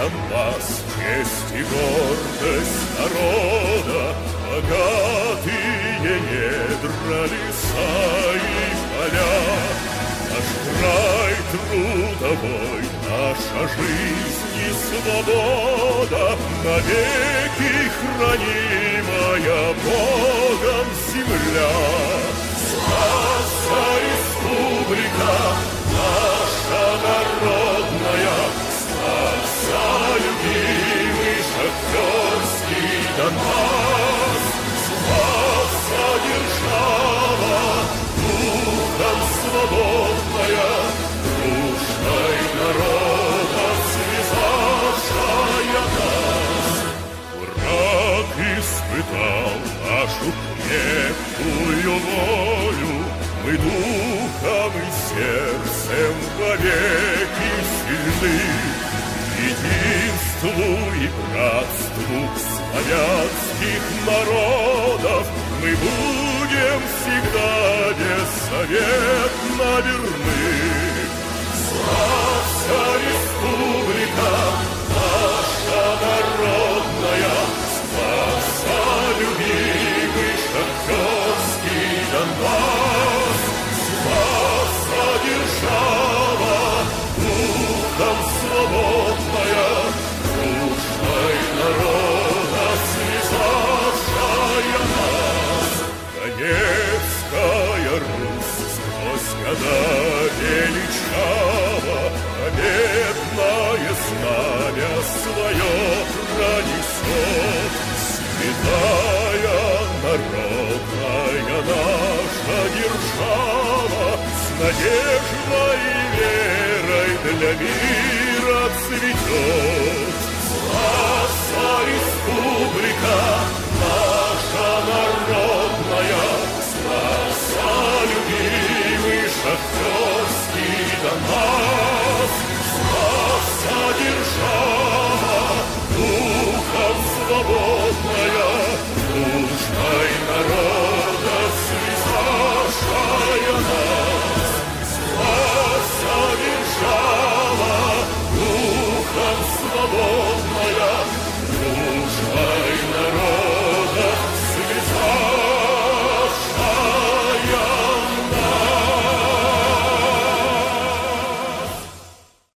Донбасс, честь и гордость народа, Богатые недра, леса и поля. Наш край трудовой, наша жизнь и свобода, Навеки хранимая Богом земля. Спаса республика, наша народная, шахтерский Донбасс, Спаса держава, духом свободная, Дружной народа связавшая нас. Враг испытал нашу крепкую волю, Мы духом и сердцем вовеки сильны, Единству и братству славянских народов Мы будем всегда бессоветно верны. Славься, надеждой и верой для мира цветет. Слава республика,